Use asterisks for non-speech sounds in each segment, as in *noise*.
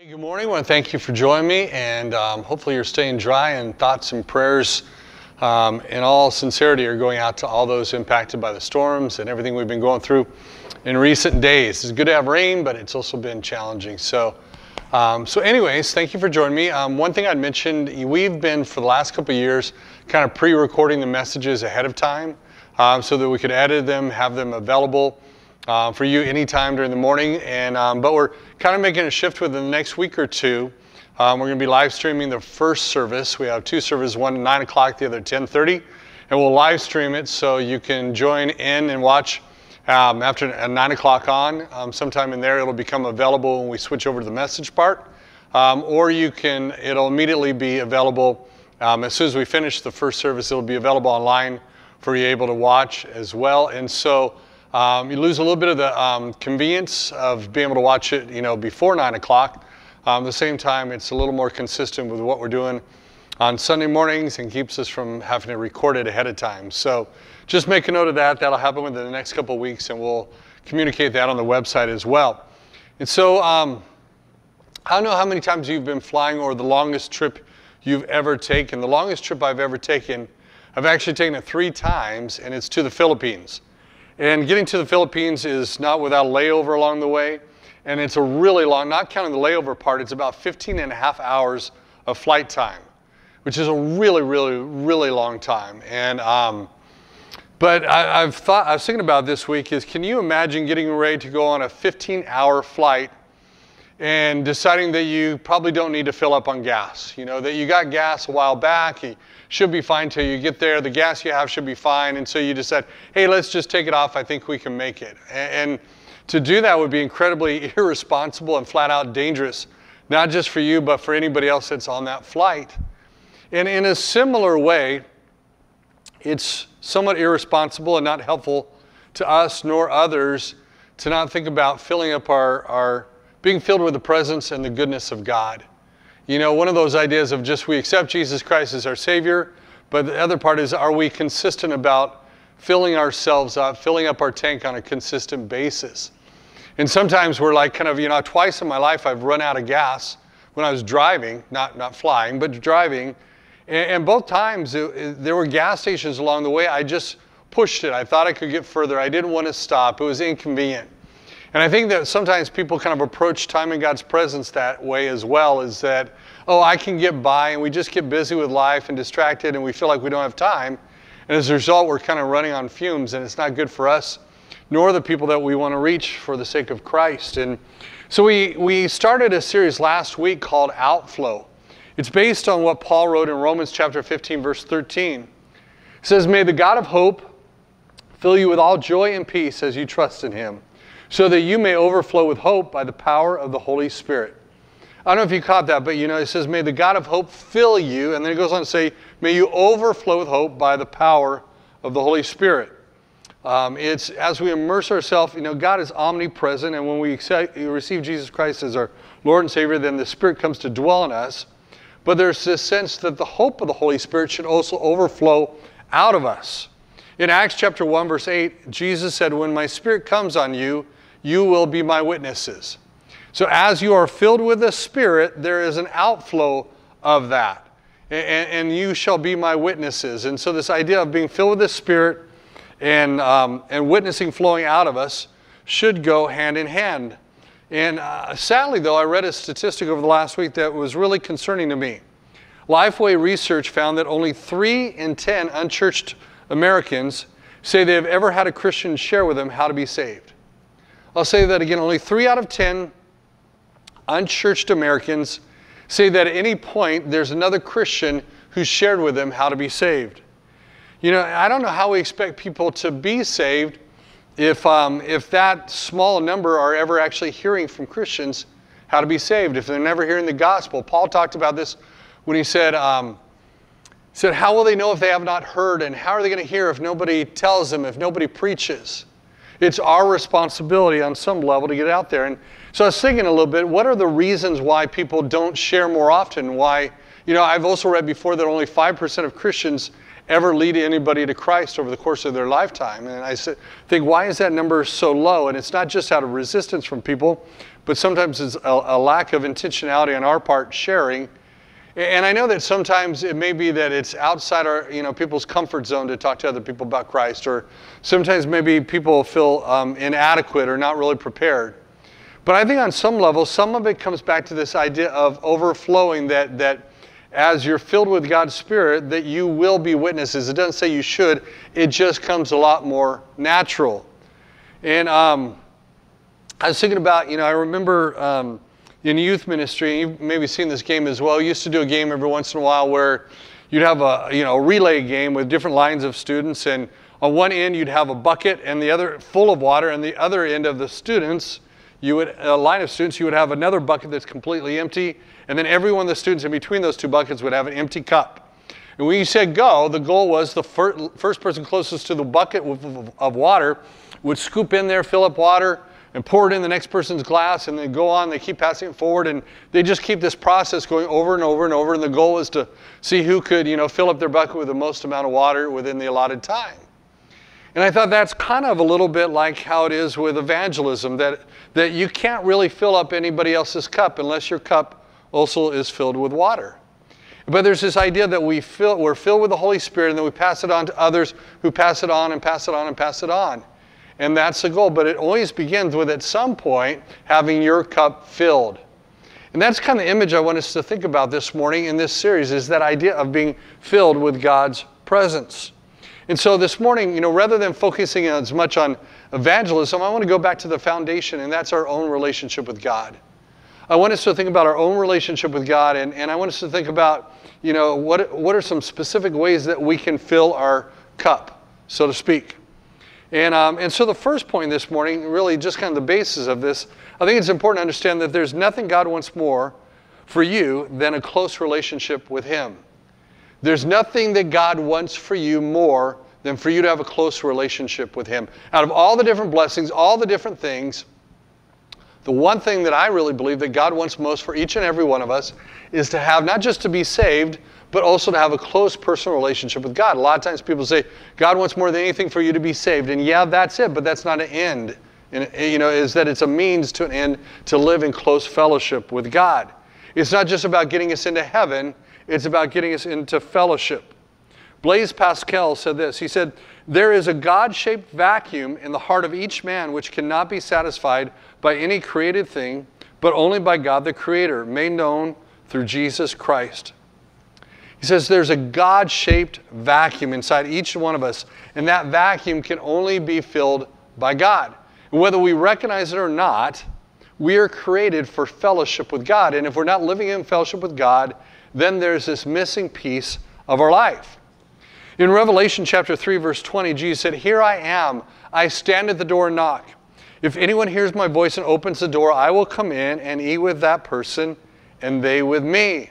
Hey, good morning. I want to thank you for joining me, and um, hopefully you're staying dry. And thoughts and prayers, um, in all sincerity, are going out to all those impacted by the storms and everything we've been going through in recent days. It's good to have rain, but it's also been challenging. So, um, so anyways, thank you for joining me. Um, one thing I'd mentioned, we've been for the last couple of years kind of pre-recording the messages ahead of time, um, so that we could edit them, have them available uh, for you anytime during the morning. And um, but we're kind of making a shift within the next week or two. Um, we're going to be live streaming the first service. We have two services, one at 9 o'clock, the other at 10:30, and we'll live stream it so you can join in and watch um, after at 9 o'clock on. Um, sometime in there, it'll become available when we switch over to the message part, um, or you can. It'll immediately be available um, as soon as we finish the first service. It'll be available online for you able to watch as well, and so. Um, you lose a little bit of the um, convenience of being able to watch it, you know, before nine o'clock. Um, at the same time, it's a little more consistent with what we're doing on Sunday mornings and keeps us from having to record it ahead of time. So just make a note of that. That'll happen within the next couple weeks, and we'll communicate that on the website as well. And so um, I don't know how many times you've been flying or the longest trip you've ever taken. The longest trip I've ever taken, I've actually taken it three times, and it's to the Philippines. And getting to the Philippines is not without a layover along the way. And it's a really long, not counting the layover part, it's about 15 and a half hours of flight time, which is a really, really, really long time. And, um, but I, have thought, I was thinking about this week is can you imagine getting ready to go on a 15 hour flight and deciding that you probably don't need to fill up on gas? You know, that you got gas a while back, you should be fine till you get there. The gas you have should be fine. And so you said, hey, let's just take it off. I think we can make it. And, and to do that would be incredibly *laughs* irresponsible and flat out dangerous, not just for you, but for anybody else that's on that flight. And in a similar way, it's somewhat irresponsible and not helpful to us nor others to not think about filling up our, our being filled with the presence and the goodness of God. You know, one of those ideas of just we accept Jesus Christ as our Savior, but the other part is are we consistent about filling ourselves up, filling up our tank on a consistent basis? And sometimes we're like kind of, you know, twice in my life I've run out of gas when I was driving, not, not flying, but driving. And, and both times it, it, there were gas stations along the way. I just pushed it. I thought I could get further. I didn't want to stop. It was inconvenient. And I think that sometimes people kind of approach time in God's presence that way as well is that, oh, I can get by, and we just get busy with life and distracted, and we feel like we don't have time. And as a result, we're kind of running on fumes, and it's not good for us, nor the people that we want to reach for the sake of Christ. And so we, we started a series last week called Outflow. It's based on what Paul wrote in Romans chapter 15, verse 13. It says, May the God of hope fill you with all joy and peace as you trust in him so that you may overflow with hope by the power of the Holy Spirit. I don't know if you caught that, but you know, it says, May the God of hope fill you. And then it goes on to say, May you overflow with hope by the power of the Holy Spirit. Um, it's as we immerse ourselves, you know, God is omnipresent, and when we accept, receive Jesus Christ as our Lord and Savior, then the Spirit comes to dwell in us. But there's this sense that the hope of the Holy Spirit should also overflow out of us. In Acts chapter 1, verse 8, Jesus said, When my Spirit comes on you, you will be my witnesses. So, as you are filled with the Spirit, there is an outflow of that. And, and you shall be my witnesses. And so, this idea of being filled with the Spirit and, um, and witnessing flowing out of us should go hand in hand. And uh, sadly, though, I read a statistic over the last week that was really concerning to me. Lifeway research found that only 3 in 10 unchurched Americans say they have ever had a Christian share with them how to be saved. I'll say that again. Only three out of 10 unchurched Americans say that at any point there's another Christian who shared with them how to be saved. You know, I don't know how we expect people to be saved if, um, if that small number are ever actually hearing from Christians how to be saved, if they're never hearing the gospel. Paul talked about this when he said, um, said, How will they know if they have not heard? And how are they going to hear if nobody tells them, if nobody preaches? It's our responsibility on some level to get out there. And so I was thinking a little bit, what are the reasons why people don't share more often? Why, you know, I've also read before that only 5% of Christians ever lead anybody to Christ over the course of their lifetime. And I think, why is that number so low? And it's not just out of resistance from people, but sometimes it's a, a lack of intentionality on our part sharing. And I know that sometimes it may be that it's outside our, you know, people's comfort zone to talk to other people about Christ, or sometimes maybe people feel um, inadequate or not really prepared. But I think on some level, some of it comes back to this idea of overflowing that, that as you're filled with God's Spirit, that you will be witnesses. It doesn't say you should, it just comes a lot more natural. And um, I was thinking about, you know, I remember um, in youth ministry, you've maybe seen this game as well. We used to do a game every once in a while where you'd have a, you know, a relay game with different lines of students, and on one end you'd have a bucket and the other full of water, and the other end of the students, you would a line of students, you would have another bucket that's completely empty, and then every one of the students in between those two buckets would have an empty cup. And when you said go, the goal was the first person closest to the bucket of water would scoop in there, fill up water, and pour it in the next person's glass, and then go on. They keep passing it forward, and they just keep this process going over and over and over. And the goal is to see who could, you know, fill up their bucket with the most amount of water within the allotted time. And I thought that's kind of a little bit like how it is with evangelism that, that you can't really fill up anybody else's cup unless your cup also is filled with water. But there's this idea that we fill, we're filled with the Holy Spirit and then we pass it on to others who pass it on and pass it on and pass it on. And that's the goal. But it always begins with, at some point, having your cup filled. And that's kind of the image I want us to think about this morning in this series is that idea of being filled with God's presence. And so this morning, you know, rather than focusing as much on evangelism, I want to go back to the foundation, and that's our own relationship with God. I want us to think about our own relationship with God, and, and I want us to think about, you know, what, what are some specific ways that we can fill our cup, so to speak. And, um, and so the first point this morning, really just kind of the basis of this, I think it's important to understand that there's nothing God wants more for you than a close relationship with Him. There's nothing that God wants for you more than for you to have a close relationship with Him. Out of all the different blessings, all the different things, the one thing that I really believe that God wants most for each and every one of us is to have not just to be saved, but also to have a close personal relationship with God. A lot of times people say, God wants more than anything for you to be saved. And yeah, that's it, but that's not an end. And, eh, you know, is that it's a means to an end to live in close fellowship with God. It's not just about getting us into heaven, it's about getting us into fellowship. Blaise Pascal said this. He said, There is a God shaped vacuum in the heart of each man which cannot be satisfied by any created thing, but only by God the Creator, made known through Jesus Christ. He says there's a God shaped vacuum inside each one of us, and that vacuum can only be filled by God. And whether we recognize it or not, we are created for fellowship with God. And if we're not living in fellowship with God, then there's this missing piece of our life. In Revelation chapter 3, verse 20, Jesus said, Here I am. I stand at the door and knock. If anyone hears my voice and opens the door, I will come in and eat with that person and they with me.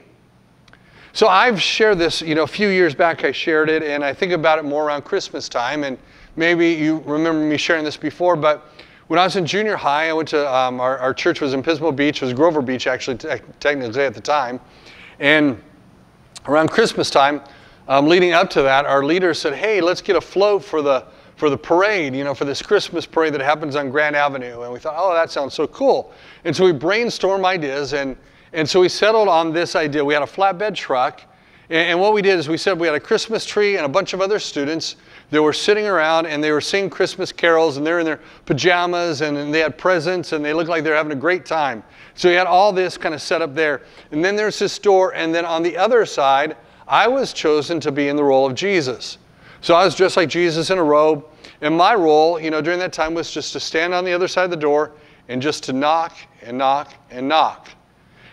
So I've shared this, you know, a few years back I shared it, and I think about it more around Christmas time. And maybe you remember me sharing this before, but when I was in junior high, I went to, um, our, our, church was in Pismo Beach, it was Grover Beach actually, te- technically at the time. And around Christmas time, um, leading up to that, our leader said, hey, let's get a float for the for the parade, you know, for this Christmas parade that happens on Grand Avenue. And we thought, oh, that sounds so cool. And so we brainstormed ideas, and, and so we settled on this idea. We had a flatbed truck, and, what we did is we said we had a Christmas tree and a bunch of other students that were sitting around and they were singing Christmas carols, and they're in their pajamas, and, and they had presents, and they looked like they're having a great time. So we had all this kind of set up there. And then there's this door, and then on the other side, I was chosen to be in the role of Jesus. So I was dressed like Jesus in a robe. And my role, you know, during that time was just to stand on the other side of the door and just to knock and knock and knock.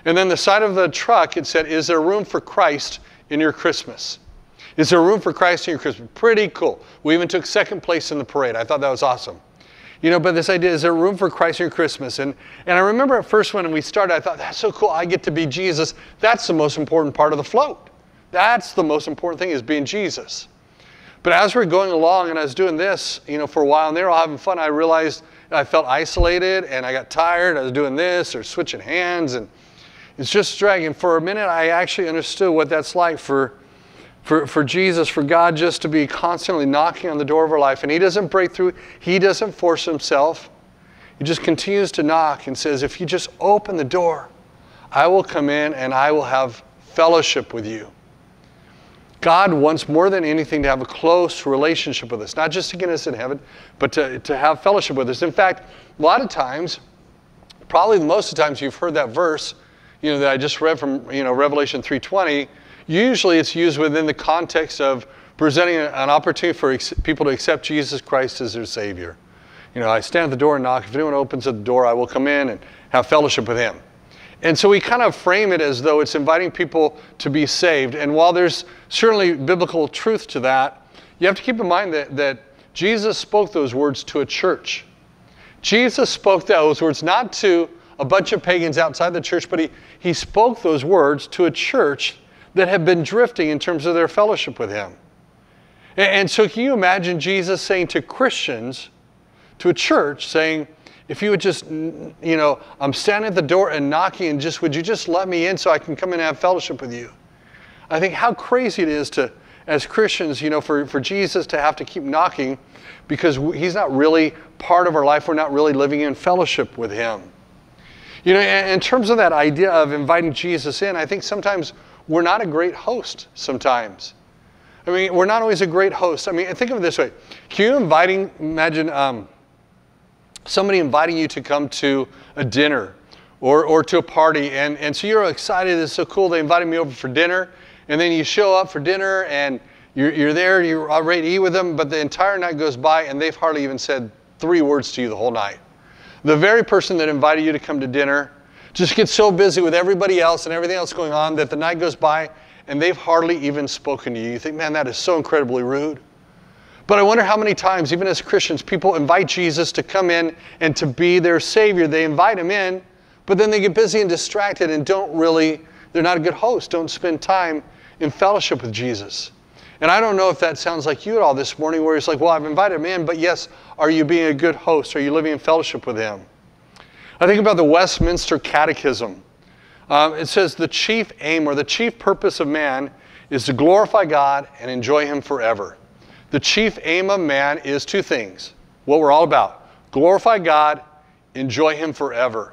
And then the side of the truck, it said, Is there room for Christ in your Christmas? Is there room for Christ in your Christmas? Pretty cool. We even took second place in the parade. I thought that was awesome. You know, but this idea, is there room for Christ in your Christmas? And, and I remember at first when we started, I thought, that's so cool. I get to be Jesus. That's the most important part of the float. That's the most important thing is being Jesus. But as we're going along and I was doing this, you know, for a while and they were all having fun, I realized I felt isolated and I got tired. I was doing this or switching hands and it's just dragging. For a minute, I actually understood what that's like for, for, for Jesus, for God just to be constantly knocking on the door of our life. And He doesn't break through, He doesn't force Himself. He just continues to knock and says, If you just open the door, I will come in and I will have fellowship with you. God wants more than anything to have a close relationship with us, not just to get us in heaven, but to, to have fellowship with us. In fact, a lot of times, probably most of the times you've heard that verse, you know, that I just read from, you know, Revelation 3.20, usually it's used within the context of presenting an opportunity for people to accept Jesus Christ as their Savior. You know, I stand at the door and knock. If anyone opens the door, I will come in and have fellowship with him. And so we kind of frame it as though it's inviting people to be saved. And while there's certainly biblical truth to that, you have to keep in mind that, that Jesus spoke those words to a church. Jesus spoke those words not to a bunch of pagans outside the church, but he, he spoke those words to a church that had been drifting in terms of their fellowship with him. And, and so, can you imagine Jesus saying to Christians, to a church, saying, if you would just, you know, I'm standing at the door and knocking, and just, would you just let me in so I can come and have fellowship with you? I think how crazy it is to, as Christians, you know, for, for Jesus to have to keep knocking because he's not really part of our life. We're not really living in fellowship with him. You know, in terms of that idea of inviting Jesus in, I think sometimes we're not a great host sometimes. I mean, we're not always a great host. I mean, think of it this way. Can you inviting, imagine, um, somebody inviting you to come to a dinner or, or to a party. And, and so you're excited, it's so cool, they invited me over for dinner. And then you show up for dinner and you're, you're there, you're ready to eat with them, but the entire night goes by and they've hardly even said three words to you the whole night. The very person that invited you to come to dinner just gets so busy with everybody else and everything else going on that the night goes by and they've hardly even spoken to you. You think, man, that is so incredibly rude. But I wonder how many times, even as Christians, people invite Jesus to come in and to be their Savior. They invite Him in, but then they get busy and distracted and don't really, they're not a good host, don't spend time in fellowship with Jesus. And I don't know if that sounds like you at all this morning, where it's like, well, I've invited him in, but yes, are you being a good host? Are you living in fellowship with him? I think about the Westminster Catechism. Um, it says the chief aim or the chief purpose of man is to glorify God and enjoy Him forever. The chief aim of man is two things what we're all about glorify God, enjoy Him forever.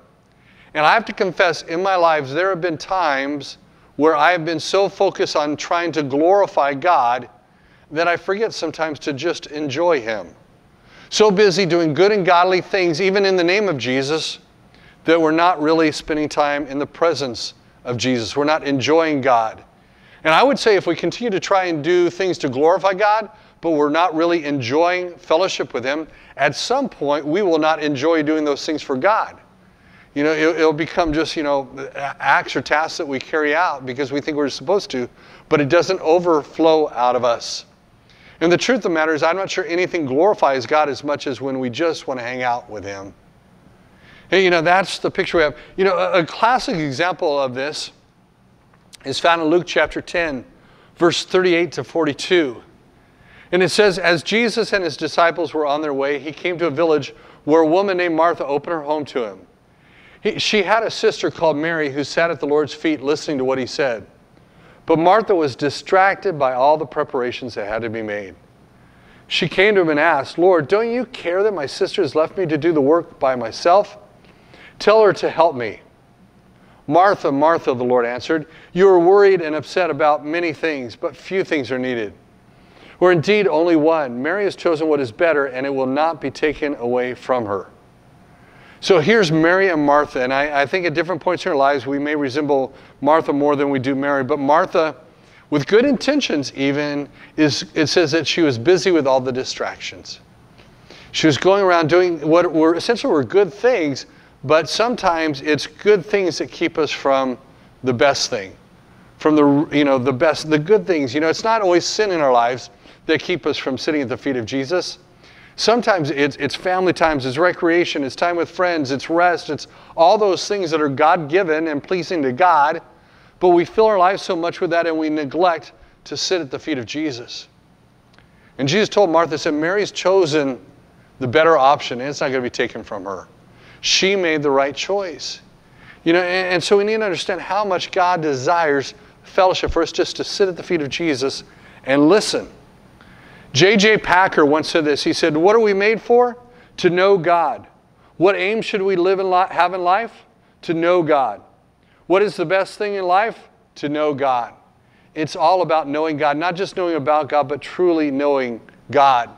And I have to confess, in my lives, there have been times where I have been so focused on trying to glorify God that I forget sometimes to just enjoy Him. So busy doing good and godly things, even in the name of Jesus, that we're not really spending time in the presence of Jesus. We're not enjoying God. And I would say if we continue to try and do things to glorify God, but we're not really enjoying fellowship with Him, at some point we will not enjoy doing those things for God. You know, it'll, it'll become just, you know, acts or tasks that we carry out because we think we're supposed to, but it doesn't overflow out of us. And the truth of the matter is, I'm not sure anything glorifies God as much as when we just want to hang out with Him. And, you know, that's the picture we have. You know, a, a classic example of this is found in Luke chapter 10, verse 38 to 42. And it says, As Jesus and his disciples were on their way, he came to a village where a woman named Martha opened her home to him. He, she had a sister called Mary who sat at the Lord's feet listening to what he said. But Martha was distracted by all the preparations that had to be made. She came to him and asked, Lord, don't you care that my sister has left me to do the work by myself? Tell her to help me. Martha, Martha, the Lord answered, you are worried and upset about many things, but few things are needed or indeed only one. Mary has chosen what is better, and it will not be taken away from her. So here's Mary and Martha, and I, I, think at different points in our lives we may resemble Martha more than we do Mary, but Martha, with good intentions even, is it says that she was busy with all the distractions. She was going around doing what were essentially were good things, but sometimes it's good things that keep us from the best thing, from the you know the best, the good things. You know, it's not always sin in our lives that keep us from sitting at the feet of Jesus. Sometimes it's, it's family times, it's recreation, it's time with friends, it's rest, it's all those things that are God given and pleasing to God, but we fill our lives so much with that and we neglect to sit at the feet of Jesus. And Jesus told Martha, said, Mary's chosen the better option and it's not going to be taken from her. She made the right choice. You know, and, and so we need to understand how much God desires fellowship for us just to sit at the feet of Jesus and listen. J.I. Packer once said this. He said, What are we made for? To know God. What aim should we live in li- have in life? To know God. What is the best thing in life? To know God. It's all about knowing God, not just knowing about God, but truly knowing God.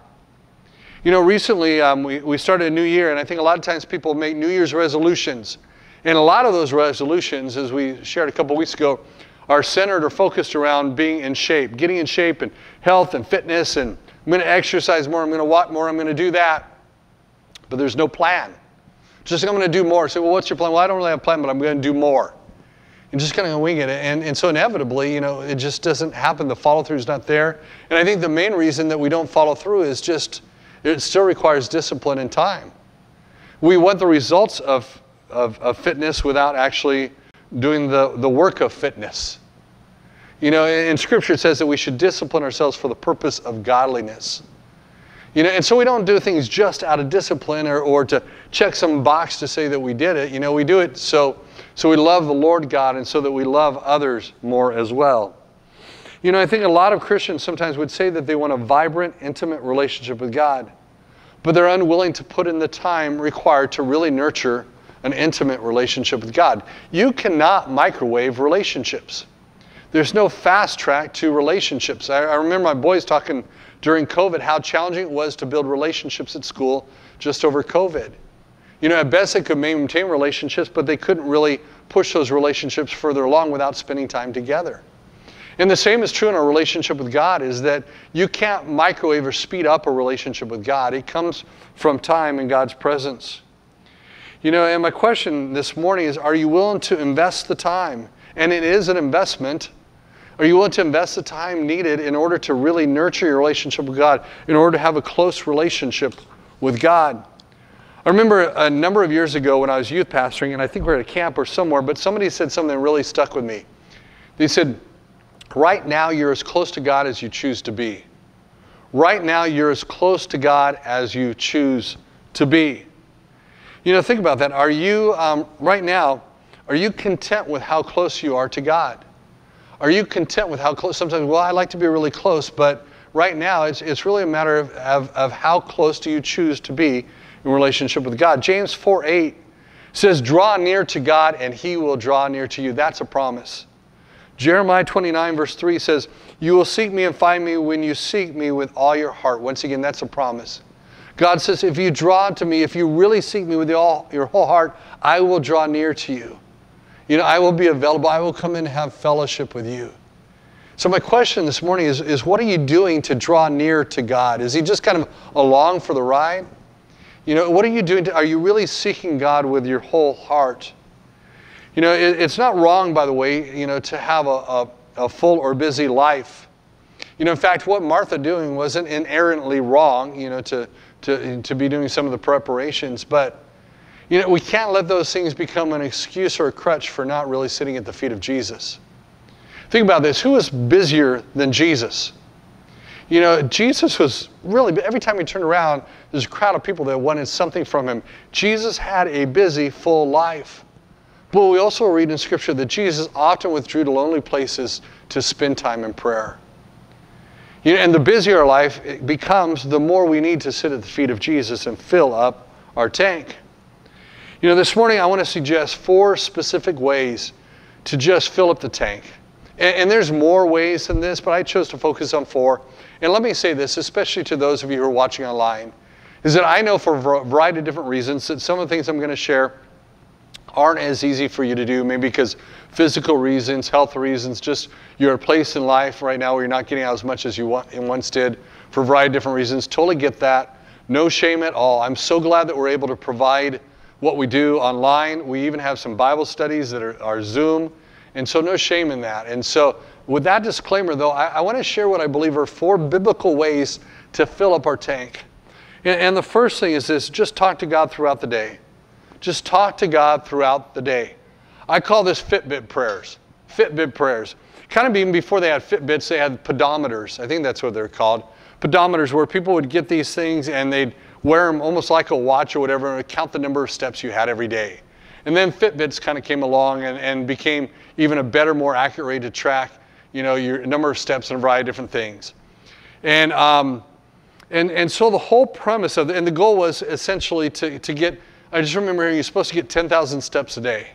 You know, recently um, we, we started a new year, and I think a lot of times people make New Year's resolutions. And a lot of those resolutions, as we shared a couple weeks ago, are centered or focused around being in shape, getting in shape and health and fitness, and I'm going to exercise more, I'm going to walk more, I'm going to do that. But there's no plan. Just I'm going to do more. Say, well, what's your plan? Well, I don't really have a plan, but I'm going to do more. And just kind of wing it. And, and so inevitably, you know, it just doesn't happen. The follow through is not there. And I think the main reason that we don't follow through is just it still requires discipline and time. We want the results of, of, of fitness without actually doing the, the work of fitness. You know, in Scripture it says that we should discipline ourselves for the purpose of godliness. You know, and so we don't do things just out of discipline or, or to check some box to say that we did it. You know, we do it so, so we love the Lord God and so that we love others more as well. You know, I think a lot of Christians sometimes would say that they want a vibrant, intimate relationship with God, but they're unwilling to put in the time required to really nurture an intimate relationship with God. You cannot microwave relationships. There's no fast track to relationships. I, I remember my boys talking during COVID how challenging it was to build relationships at school just over COVID. You know, at best they could maintain relationships, but they couldn't really push those relationships further along without spending time together. And the same is true in our relationship with God is that you can't microwave or speed up a relationship with God. It comes from time in God's presence. You know, and my question this morning is are you willing to invest the time? And it is an investment are you willing to invest the time needed in order to really nurture your relationship with God, in order to have a close relationship with God? I remember a number of years ago when I was youth pastoring, and I think we are at a camp or somewhere, but somebody said something that really stuck with me. They said, Right now, you're as close to God as you choose to be. Right now, you're as close to God as you choose to be. You know, think about that. Are you, um, right now, are you content with how close you are to God? Are you content with how close? Sometimes, well, I like to be really close, but right now it's, it's really a matter of, of, of how close do you choose to be in relationship with God. James 4 8 says, Draw near to God and he will draw near to you. That's a promise. Jeremiah 29, verse 3 says, You will seek me and find me when you seek me with all your heart. Once again, that's a promise. God says, If you draw to me, if you really seek me with all, your whole heart, I will draw near to you. You know, I will be available. I will come and have fellowship with you. So, my question this morning is, is what are you doing to draw near to God? Is He just kind of along for the ride? You know, what are you doing? To, are you really seeking God with your whole heart? You know, it, it's not wrong, by the way, you know, to have a, a, a full or busy life. You know, in fact, what Martha doing wasn't inherently wrong, you know, to, to, to be doing some of the preparations, but you know, we can't let those things become an excuse or a crutch for not really sitting at the feet of Jesus. Think about this who was busier than Jesus? You know, Jesus was really, every time he turned around, there's a crowd of people that wanted something from him. Jesus had a busy, full life. But we also read in Scripture that Jesus often withdrew to lonely places to spend time in prayer. You know, and the busier life becomes, the more we need to sit at the feet of Jesus and fill up our tank. You know, this morning I want to suggest four specific ways to just fill up the tank. And, and, there's more ways than this, but I chose to focus on four. And let me say this, especially to those of you who are watching online, is that I know for a variety of different reasons that some of the things I'm going to share aren't as easy for you to do, maybe because physical reasons, health reasons, just a place in life right now where you're not getting out as much as you once did for a variety of different reasons. Totally get that. No shame at all. I'm so glad that we're able to provide what we do online. We even have some Bible studies that are, are Zoom. And so, no shame in that. And so, with that disclaimer, though, I, I want to share what I believe are four biblical ways to fill up our tank. And, and the first thing is this just talk to God throughout the day. Just talk to God throughout the day. I call this Fitbit prayers. Fitbit prayers. Kind of even before they had Fitbits, they had pedometers. I think that's what they're called. Pedometers, where people would get these things and they'd wear them almost like a watch or whatever, and count the number of steps you had every day. And then Fitbits kind of came along and, and became even a better, more accurate way to track, you know, your number of steps and a variety of different things. And, um, and, and so the whole premise of the, and the goal was essentially to, to get I just remember hearing you're supposed to get 10,000 steps a day.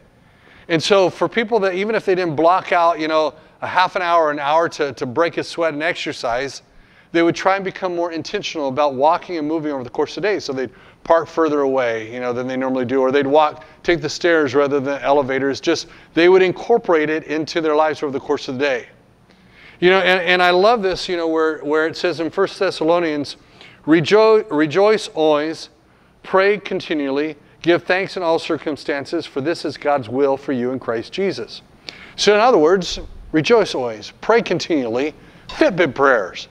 And so for people that, even if they didn't block out, you know, a half an hour, an hour to, to break a sweat and exercise, they would try and become more intentional about walking and moving over the course of the day. So they'd park further away, you know, than they normally do, or they'd walk, take the stairs rather than elevators. Just they would incorporate it into their lives over the course of the day. You know, and, and I love this, you know, where, where it says in 1 Thessalonians, rejoice, rejoice always, pray continually, give thanks in all circumstances, for this is God's will for you in Christ Jesus. So, in other words, rejoice always, pray continually, Fitbit prayers.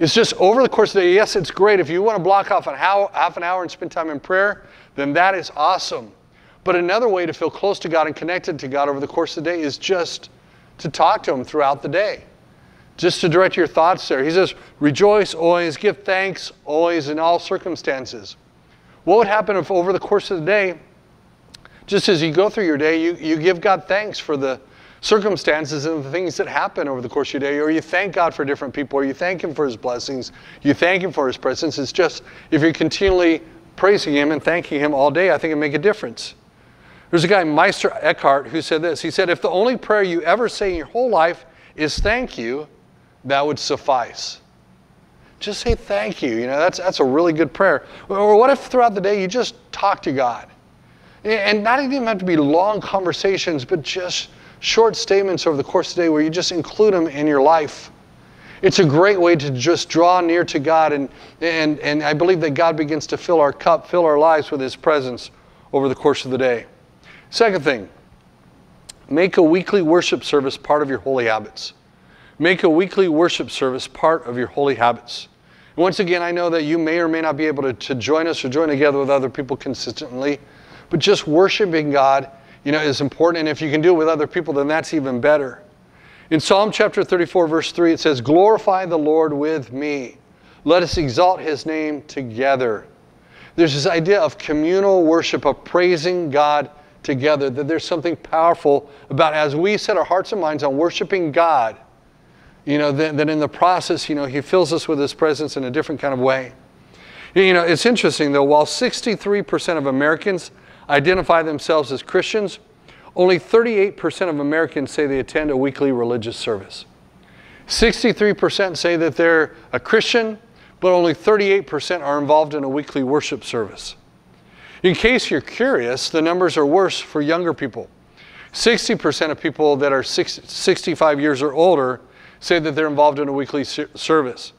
It's just over the course of the day. Yes, it's great. If you want to block off an hour, half an hour and spend time in prayer, then that is awesome. But another way to feel close to God and connected to God over the course of the day is just to talk to Him throughout the day. Just to direct your thoughts there. He says, Rejoice always, give thanks always in all circumstances. What would happen if over the course of the day, just as you go through your day, you, you give God thanks for the circumstances and the things that happen over the course of your day, or you thank God for different people, or you thank Him for His blessings, you thank Him for His presence. It's just if you're continually praising Him and thanking Him all day, I think it make a difference. There's a guy, Meister Eckhart, who said this. He said, If the only prayer you ever say in your whole life is thank you, that would suffice. Just say thank you. You know, that's, that's a really good prayer. Or what if throughout the day you just talk to God? And not even have to be long conversations, but just short statements over the course of the day where you just include them in your life. It's a great way to just draw near to God, and, and, and I believe that God begins to fill our cup, fill our lives with His presence over the course of the day. Second thing, make a weekly worship service part of your holy habits. Make a weekly worship service part of your holy habits. And once again, I know that you may or may not be able to, to join us or join together with other people consistently, but just worshiping God you know, is important. And if you can do it with other people, then that's even better. In Psalm chapter 34, verse 3, it says, Glorify the Lord with me. Let us exalt his name together. There's this idea of communal worship, of praising God together, that there's something powerful about as we set our hearts and minds on worshiping God, you know, that, that in the process, you know, he fills us with his presence in a different kind of way. You know, it's interesting though, while 63% of Americans identify themselves as Christians, only 38% of Americans say they attend a weekly religious service. 63% say that they're a Christian, but only 38% are involved in a weekly worship service. In case you're curious, the numbers are worse for younger people. 60% of people that are 65 years or older say that they're involved in a weekly service.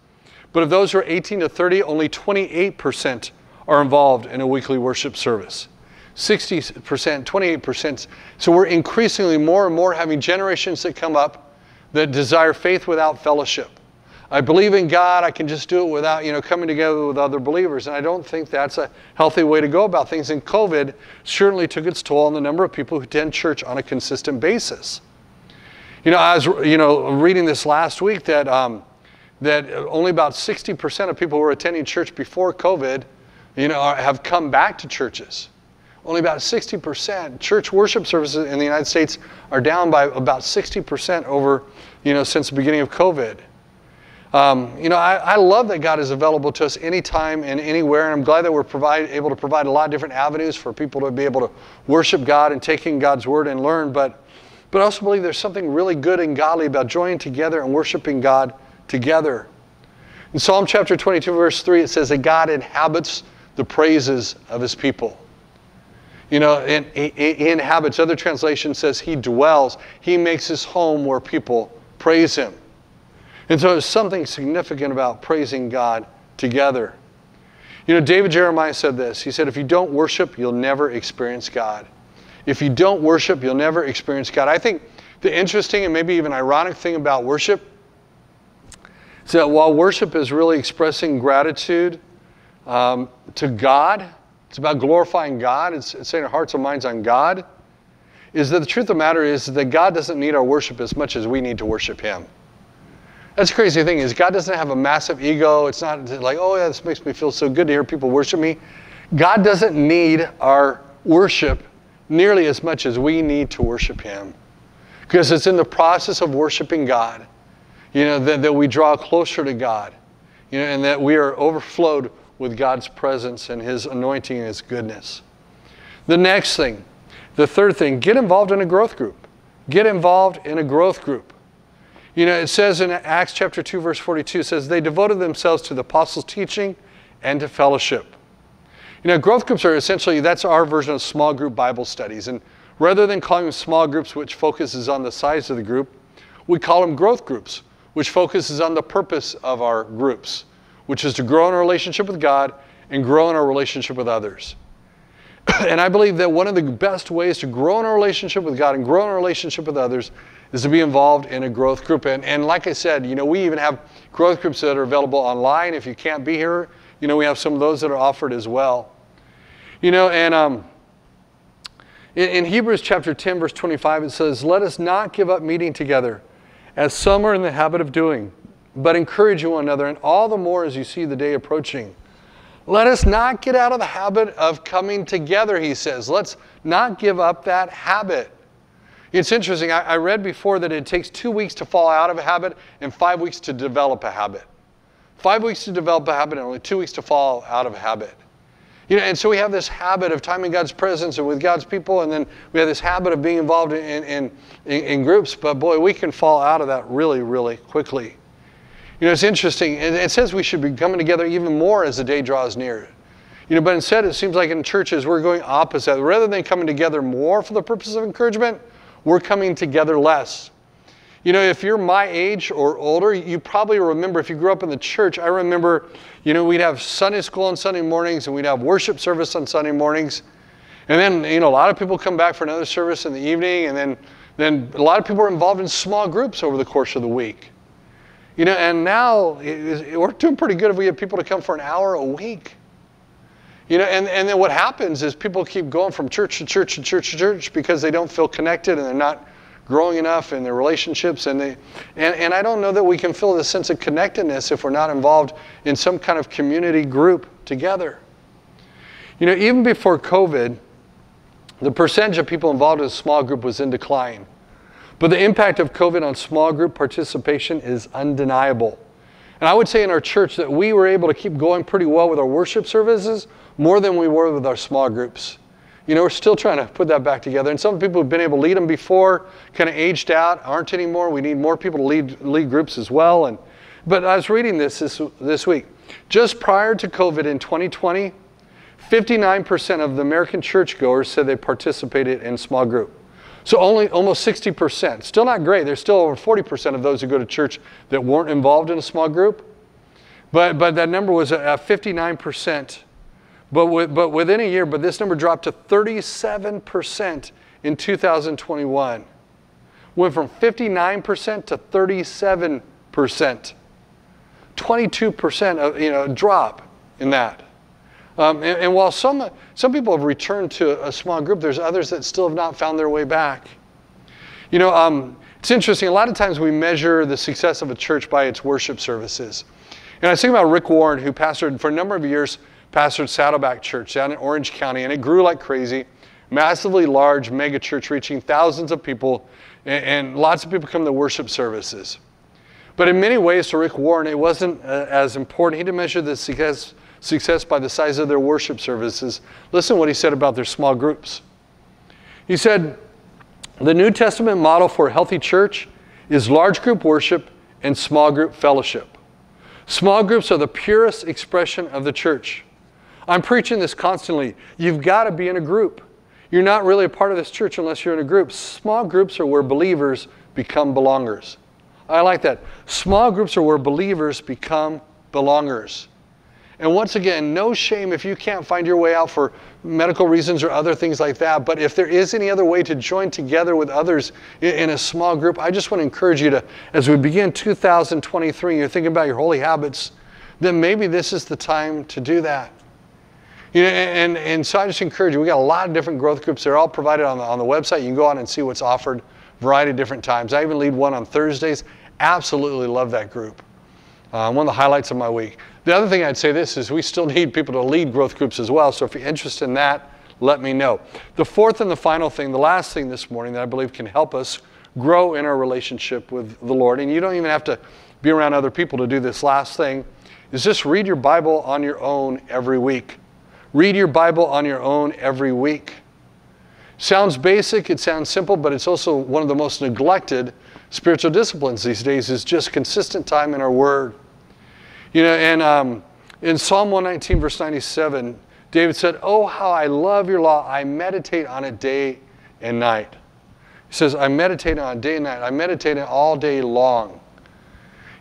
But of those who are 18 to 30, only 28% are involved in a weekly worship service. 60%, 28%. So we're increasingly more and more having generations that come up that desire faith without fellowship. I believe in God, I can just do it without, you know, coming together with other believers. And I don't think that's a healthy way to go about things. And COVID certainly took its toll on the number of people who attend church on a consistent basis. You know, I was, you know, reading this last week that, um, that only about 60% of people who were attending church before COVID, you know, have come back to churches. Only about 60%. Church worship services in the United States are down by about 60% over, you know, since the beginning of COVID. Um, you know, I, I, love that God is available to us anytime and anywhere, and I'm glad that we're provide, able to provide a lot of different avenues for people to be able to worship God and take in God's word and learn. But, but I also believe there's something really good and godly about joining together and worshiping God together. In Psalm chapter 22, verse 3, it says that God inhabits the praises of his people. You know, in, he inhabits. Other translation says he dwells. He makes his home where people praise him. And so there's something significant about praising God together. You know, David Jeremiah said this. He said, if you don't worship, you'll never experience God. If you don't worship, you'll never experience God. I think the interesting and maybe even ironic thing about worship is that while worship is really expressing gratitude um, to God, it's about glorifying God. It's, setting our hearts and minds on God. Is that the truth of the matter is that God doesn't need our worship as much as we need to worship Him. That's the crazy thing is God doesn't have a massive ego. It's not like, oh yeah, this makes me feel so good to hear people worship me. God doesn't need our worship nearly as much as we need to worship Him. Because it's in the process of worshiping God, you know, that, that we draw closer to God, you know, and that we are overflowed with God's presence and His anointing and His goodness. The next thing, the third thing, get involved in a growth group. Get involved in a growth group. You know, it says in Acts chapter 2, verse 42, it says, they devoted themselves to the apostles' teaching and to fellowship. You know, growth groups are essentially, that's our version of small group Bible studies. And rather than calling them small groups, which focuses on the size of the group, we call them growth groups, which focuses on the purpose of our groups, which is to grow in our relationship with God and grow in our relationship with others. *clears throat* and I believe that one of the best ways to grow in our relationship with God and grow in our relationship with others is to be involved in a growth group. And, and like I said, you know, we even have growth groups that are available online. If you can't be here, you know, we have some of those that are offered as well. You know, and um, in, in Hebrews chapter 10, verse 25, it says, Let us not give up meeting together, as some are in the habit of doing, but encourage one another, and all the more as you see the day approaching. Let us not get out of the habit of coming together, he says. Let's not give up that habit. It's interesting. I, I, read before that it takes two weeks to fall out of a habit and five weeks to develop a habit. Five weeks to develop a habit and only two weeks to fall out of a habit. You know, and so we have this habit of time in God's presence and with God's people, and then we have this habit of being involved in, in, in, in groups. But boy, we can fall out of that really, really quickly. You know, it's interesting. It, it says we should be coming together even more as the day draws near. You know, but instead, it seems like in churches we're going opposite. Rather than coming together more for the purpose of encouragement, we're coming together less. You know, if you're my age or older, you probably remember if you grew up in the church, I remember, you know, we'd have Sunday school on Sunday mornings and we'd have worship service on Sunday mornings. And then, you know, a lot of people come back for another service in the evening and then then a lot of people are involved in small groups over the course of the week. You know, and now we're doing pretty good if we have people to come for an hour a week. You know, and, and then what happens is people keep going from church to church to church to church because they don't feel connected and they're not growing enough in their relationships. And, they, and, and I don't know that we can feel the sense of connectedness if we're not involved in some kind of community group together. You know, even before COVID, the percentage of people involved in a small group was in decline. But the impact of COVID on small group participation is undeniable. And I would say in our church that we were able to keep going pretty well with our worship services more than we were with our small groups. You know, we're still trying to put that back together. And some people who've been able to lead them before, kind of aged out, aren't anymore. We need more people to lead, lead groups as well. And, but I was reading this, this this week. Just prior to COVID in 2020, 59% of the American churchgoers said they participated in small group. So only almost 60%. Still not great. There's still over 40% of those who go to church that weren't involved in a small group. But, but that number was a 59%. But, with, but within a year, but this number dropped to 37% in 2021. Went from 59% to 37%. 22% of, you know, drop in that. Um, and, and, while some, some people have returned to a small group, there's others that still have not found their way back. You know, um, it's interesting. A lot of times we measure the success of a church by its worship services. And I thinking about Rick Warren, who pastored for a number of years, pastored Saddleback Church down in Orange County, and it grew like crazy. Massively large mega church reaching thousands of people, and, and lots of people come to worship services. But in many ways, to Rick Warren, it wasn't uh, as important. He didn't measure the success success by the size of their worship services. Listen what he said about their small groups. He said, The New Testament model for a healthy church is large group worship and small group fellowship. Small groups are the purest expression of the church. I'm preaching this constantly. You've got to be in a group. You're not really a part of this church unless you're in a group. Small groups are where believers become belongers. I like that. Small groups are where believers become belongers. And once again, no shame if you can't find your way out for medical reasons or other things like that. But if there is any other way to join together with others in a small group, I just want to encourage you to, as we begin 2023, you're thinking about your holy habits, then maybe this is the time to do that. You know, and, and so I just encourage you, we got a lot of different growth groups. They're all provided on the, on the website. You can go on and see what's offered, variety of different times. I even lead one on Thursdays. Absolutely love that group. Uh, one of the highlights of my week. The other thing I'd say this is we still need people to lead growth groups as well. So if you're interested in that, let me know. The fourth and the final thing, the last thing this morning that I believe can help us grow in our relationship with the Lord, and you don't even have to be around other people to do this last thing, is just read your Bible on your own every week. Read your Bible on your own every week. Sounds basic, it sounds simple, but it's also one of the most neglected spiritual disciplines these days is just consistent time in our word. You know, and um, in Psalm 119, verse 97, David said, Oh, how I love your law. I meditate on it day and night. He says, I meditate on it day and night. I meditate on it all day long.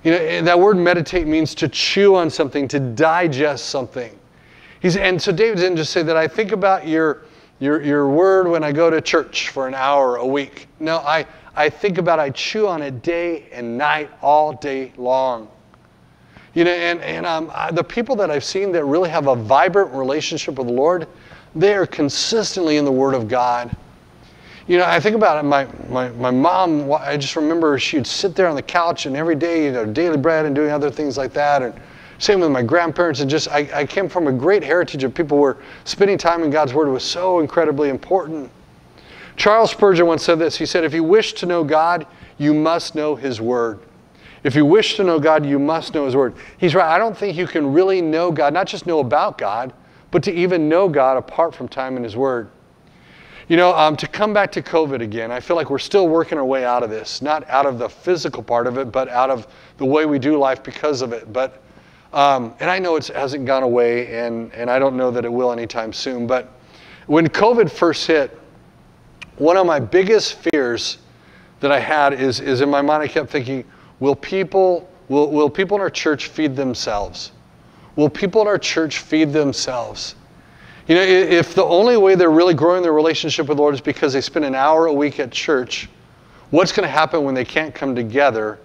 You know, that word meditate means to chew on something, to digest something. He's, and so David didn't just say that I think about your, your, your word when I go to church for an hour a week. No, I, I think about, I chew on it day and night, all day long. You know, and, and um, I, the people that I've seen that really have a vibrant relationship with the Lord, they are consistently in the Word of God. You know, I think about it, my, my, my mom, I just remember she'd sit there on the couch and every day, you know, daily bread and doing other things like that. And same with my grandparents. And just, I, I came from a great heritage of people where spending time in God's Word was so incredibly important. Charles Spurgeon once said this. He said, If you wish to know God, you must know His Word. If you wish to know God, you must know His Word. He's right. I don't think you can really know God, not just know about God, but to even know God apart from time in His Word. You know, um, to come back to COVID again, I feel like we're still working our way out of this, not out of the physical part of it, but out of the way we do life because of it. But, um, and I know it hasn't gone away, and, and I don't know that it will anytime soon. But when COVID first hit, one of my biggest fears that I had is, is in my mind, I kept thinking, will people, will, will people in our church feed themselves? Will people in our church feed themselves? You know, if the only way they're really growing their relationship with the Lord is because they spend an hour a week at church, what's going to happen when they can't come together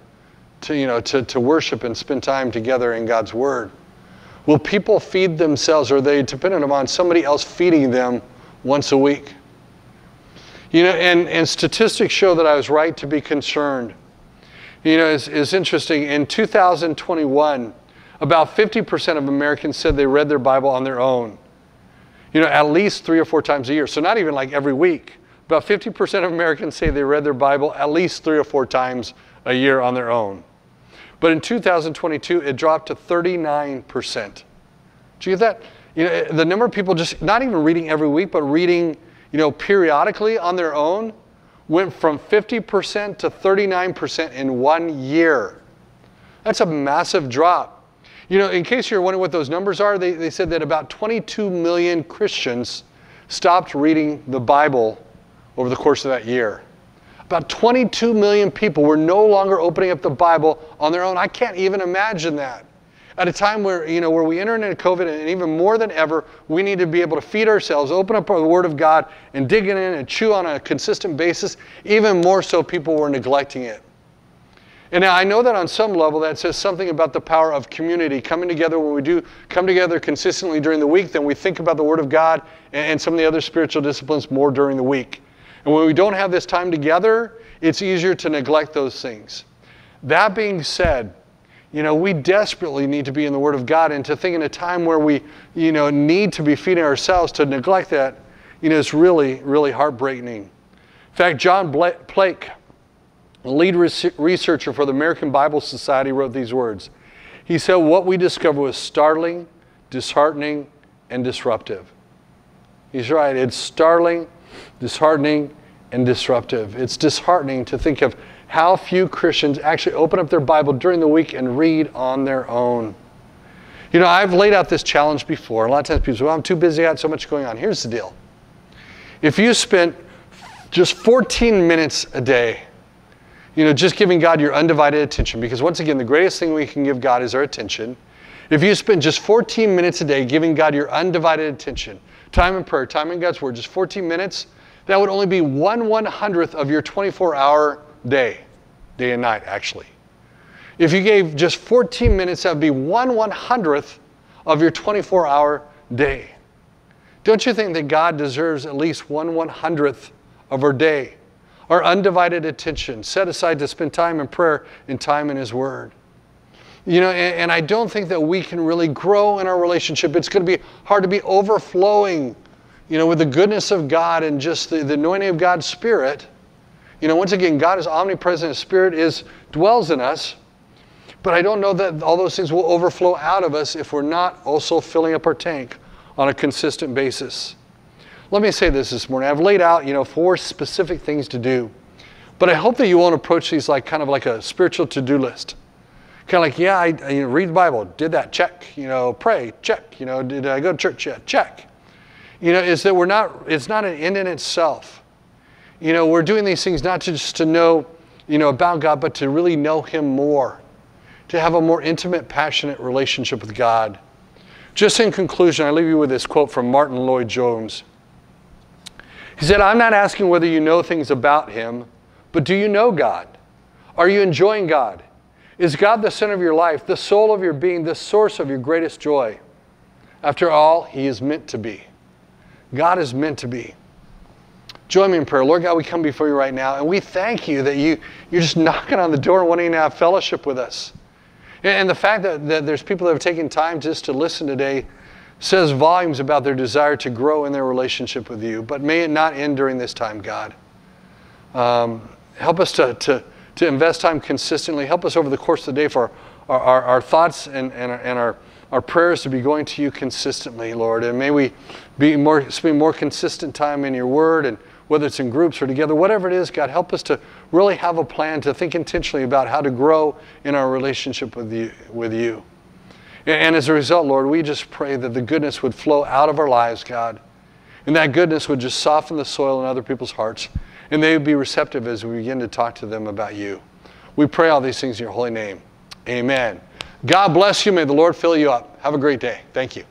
to, you know, to, to worship and spend time together in God's Word? Will people feed themselves or are they dependent upon somebody else feeding them once a week? You know, and, and statistics show that I was right to be concerned. You know, it's, it's interesting. In 2021, about 50% of Americans said they read their Bible on their own you know, at least three or four times a year. So not even like every week. About 50% of Americans say they read their Bible at least three or four times a year on their own. But in 2022, it dropped to 39%. Do you get that? You know, the number of people just not even reading every week, but reading, you know, periodically on their own went from 50% to 39% in one year. That's a massive drop. You know, in case you're wondering what those numbers are, they, they said that about 22 million Christians stopped reading the Bible over the course of that year. About 22 million people were no longer opening up the Bible on their own. I can't even imagine that. At a time where, you know, where we enter into COVID, and even more than ever, we need to be able to feed ourselves, open up the Word of God, and dig in and chew on a consistent basis. Even more so, people were neglecting it. And I know that on some level that says something about the power of community, coming together when we do come together consistently during the week, then we think about the Word of God and some of the other spiritual disciplines more during the week. And when we don't have this time together, it's easier to neglect those things. That being said, you know, we desperately need to be in the Word of God and to think in a time where we, you know, need to be feeding ourselves to neglect that, you know, is really, really heartbreaking. In fact, John Plake lead researcher for the American Bible Society wrote these words. He said, What we discovered was startling, disheartening, and disruptive. He's right. It's startling, disheartening, and disruptive. It's disheartening to think of how few Christians actually open up their Bible during the week and read on their own. You know, I've laid out this challenge before. A lot of times people say, well, I'm too busy, I got so much going on. Here's the deal. If you spent just 14 minutes a day you know, just giving God your undivided attention. Because once again, the greatest thing we can give God is our attention. If you spend just 14 minutes a day giving God your undivided attention, time in prayer, time in God's Word, just 14 minutes, that would only be one one hundredth of your 24 hour day, day and night, actually. If you gave just 14 minutes, that would be one one hundredth of your 24 hour day. Don't you think that God deserves at least one one hundredth of our day? our undivided attention set aside to spend time in prayer and time in His Word. You know, and, and I don't think that we can really grow in our relationship. It's going to be hard to be overflowing, you know, with the goodness of God and just the, the anointing of God's Spirit. You know, once again, God is omnipresent, His Spirit is dwells in us. But I don't know that all those things will overflow out of us if we're not also filling up our tank on a consistent basis. let me say this this morning. I've laid out, you know, four specific things to do. But I hope that you won't approach these like kind of like a spiritual to-do list. Kind of like, yeah, I you know, read the Bible, did that, check. You know, pray, check. You know, did I go to church yet? Check. You know, is that we're not, it's not an end in itself. You know, we're doing these things not just to know, you know, about God, but to really know Him more, to have a more intimate, passionate relationship with God. Just in conclusion, I leave you with this quote from Martyn Lloyd-Jones. He said, I'm not asking whether you know things about Him, but do you know God? Are you enjoying God? Is God the center of your life, the soul of your being, the source of your greatest joy? After all, He is meant to be. God is meant to be. Join me in prayer. Lord God, we come before you right now, and we thank you that you, you're just *laughs* knocking on the door wanting to have fellowship with us. And the fact that, that there's people that have taken time just to listen today says volumes about their desire to grow in their relationship with you. But may it not end during this time, God. Um, help us to, to, to invest time consistently. Help us over the course of the day for our, our, our thoughts and, and, our, and our, our prayers to be going to you consistently, Lord. And may we be more, spend more consistent time in your word and whether it's in groups or together, whatever it is, God, help us to really have a plan to think intentionally about how to grow in our relationship with you. With you. And as a result, Lord, we just pray that the goodness would flow out of our lives, God. And that goodness would just soften the soil in other people's hearts. And they would be receptive as we begin to talk to them about you. We pray all these things in your holy name. Amen. God bless you. May the Lord fill you up. Have a great day. Thank you.